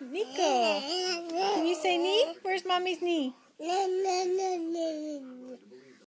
Nico. Can you say knee? Where's mommy's knee?